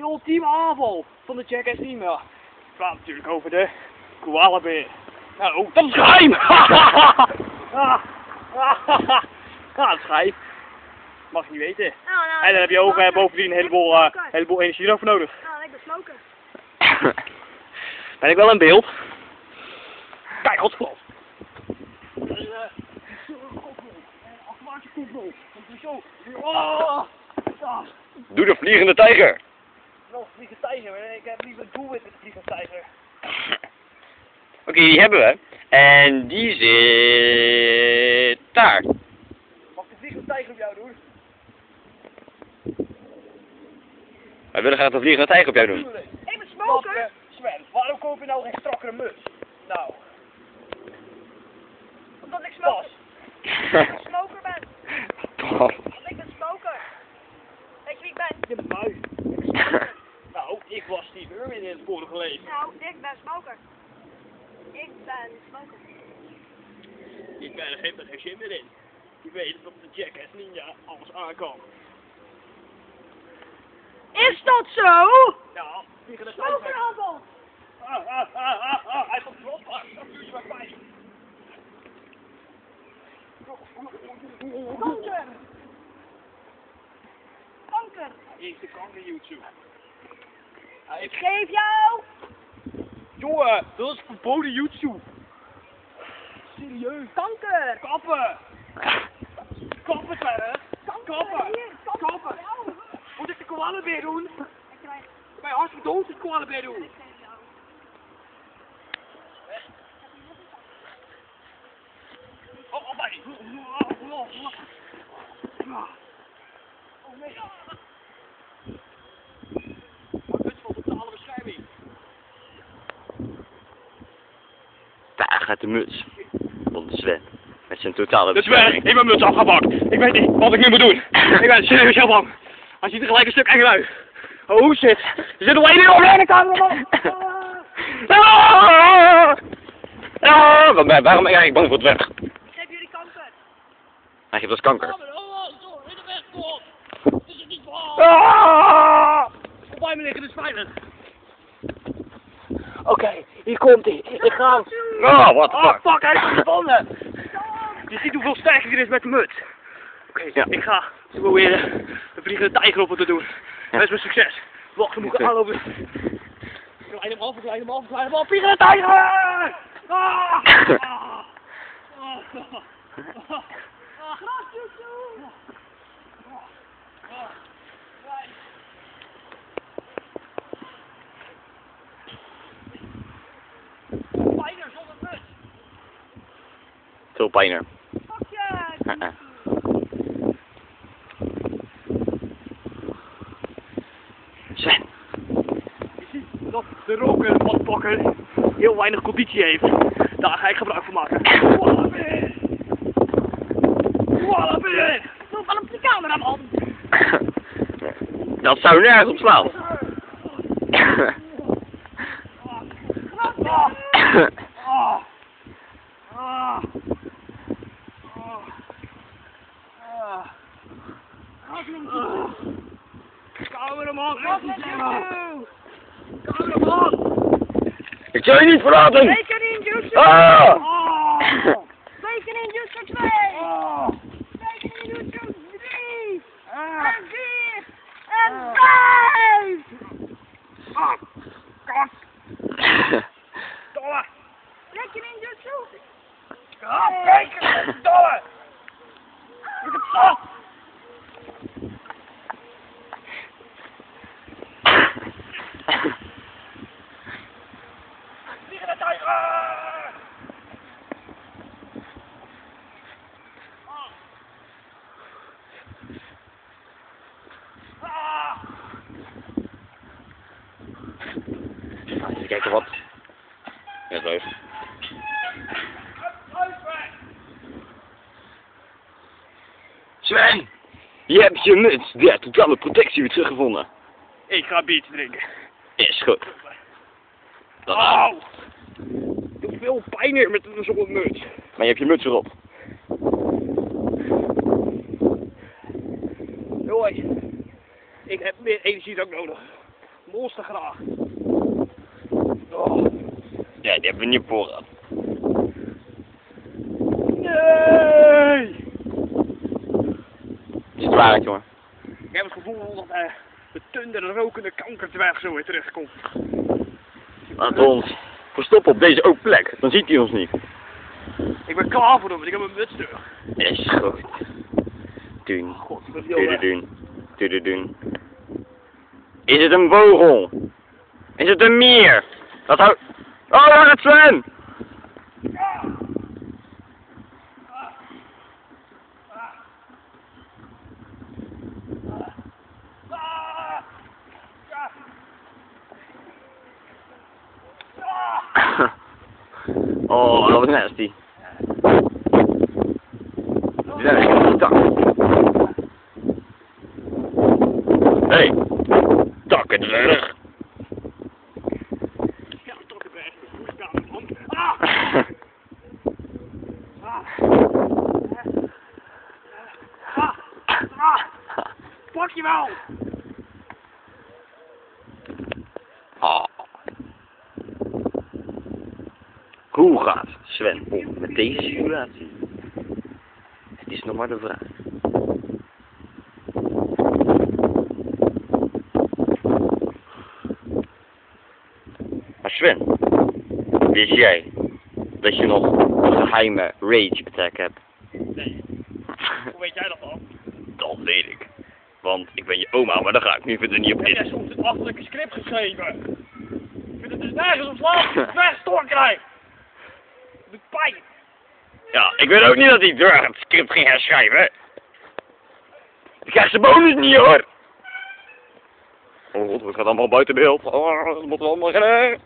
die ultieme aanval van de Jackass niet meer. Het gaat natuurlijk over de koalabeer. Nou, oh, dat is geheim! Ah, ah, dat is geheim. Mag je niet weten. Nou, nou, En dan heb je ook eh, bovendien een heleboel, eh, heleboel energie ervoor nodig. Nou, ik ben smoker. ben ik wel in beeld? Kijk, godverdomme. Oh. Ah. Doe de vliegende tijger. Nog vliegen tijger. maar Ik heb liever doelwit met de vliegen tijger. Oké, die hebben we. En die zit daar. Mag ik de vliegen tijger op jou doen? Wij willen graag de vliegende tijger op jou doen. Tuurlijk. Ik ben smoker. Smoker. Sven, waarom koop je nou geen strakkere muts? Nou, Omdat ik pas. smoker, smoker ben. Want ik ben smoker. Weet je wie ik ben? Je bui. Nou, Steve Irwin in het vorige leven. Nou, ik ben smoker. Ik ben smoker. Ik ben er geen er geen zin meer in. Je weet dat de Jackass Ninja alles aankan. Is dat zo? Ja, vliegende Smoker tijger. aanval. Ah, ah, ah, ah, ah, hij komt erop. Ah, dat duurt je maar pijn. Kanker. Kanker. De kanker YouTube. Ik geef jou. Jongen, dat is verboden YouTube. Serieus. Kanker. Kappen. Kappen. Kanker. Kappen. Kappen. Jou. Moet ik de koalabeer doen? Ik krijg. Ik ben hartstikke dood de koalabeer doen. Ik geef jou. Oh, oh, bij. Oh, nee. Het is van totale bescherming. Gaat de muts. Van de Sven. Met zijn totale Dus weg, ik heb mijn muts afgepakt. Ik weet niet wat ik nu moet doen. Ik ben serieus heel bang. Hij ziet er gelijk een stuk enger uit. Oh shit, er zit nog één op de camera. Ah! Ah! Wat ben- waarom ben ik eigenlijk bang voor het weg? Ik geef jullie kanker. Hij geeft ons kanker. Oh, zo, in de weg, kom. Dit is niet waar. Ah! Bij me liggen, dat is veilig. Oké, hier komt hij. Ik ga hem. Oh, what the Oh fuck. hij is gevonden. Je ziet hoeveel sterker hij is met de muts. Oké, Ja. ik ga proberen een vliegende tijger op te doen. Ja. Is mijn succes. Wacht, dan moet ik aanlopen. Klein hem af, klein hem af, klein hem af. Vliegende tijger! Ah! Ah! Ah! Ah! Veel pijner. Fuck je. Uh-uh. Sven. Je ziet dat de roker badpakker heel weinig conditie heeft. Daar ga ik gebruik van maken. Wallabeer! Wallabeer! Doe wel op de camera, man. Dat zou nergens op slaan. Ah! Ah! Ah! Ah! Ah! Ah! Cameraman! Ik zal je niet verlaten. Teken in Jutsu. Ah! Teken in Jutsu 2. Ah! Teken in Jutsu 3. Ah! En 4. En 5. Ah! Kak! Dolle! Teken in Jutsu. Ah, kijk! Dolle! Ik heb zat! Vliegende tijger! Ah! Even kijken wat. Ja, zo even. Sven! Je hebt je muts, de totale protectie weer teruggevonden. Ik ga een biertje drinken. Is goed. Auw! Pijn hier met zo'n muts. Maar je hebt je muts erop. Hoi. Ik heb meer energie dan ik nodig. Monster graag. Oh. Ja, die hebben we niet voorraad. Nee! Is het waar, jongen? Ik heb het gevoel dat eh, de tunder rokende kankerdwerg zo weer terugkomt. Laat ons verstoppen op deze open plek. Dan ziet hij ons niet. Ik ben klaar voor hem, want ik heb een muts terug. Is goed. Doen. Doen. Doe doen. Is het een vogel? Is het een mier? Dat houdt... Oh, daar gaat Sven! Oh, dat was nasty. Die zijn. Hey, tak in de rug. Ja, een voetkamer, man. Ah! Ah! Ah! Ah! Pak je wel! Ah. Hoe gaat Sven om met deze situatie? Het is nog maar de vraag. Maar Sven, wist jij dat je nog een geheime rage attack hebt? Nee, hoe weet jij dat dan? Dat weet ik. Want ik ben je oma, maar daar ga ik nu verder niet op Heb jij in. soms een achterlijke script geschreven? Ik vind het dus nergens op slaan, dat ik wegstoor krijg! Het doet pijn! Ja, ik weet ook niet dat hij door het script ging herschrijven. Ik krijg zijn bonus niet hoor. Oh god, het gaat allemaal buiten beeld. Oh, dat moeten we allemaal gaan.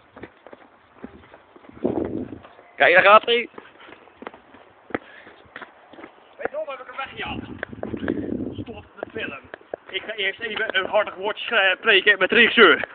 Kijk, daar gaat hij. Weet je heb ik hem weggejaagd? Stop de film. Ik ga eerst even een hartig woordje spreken met de regisseur.